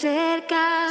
cerca.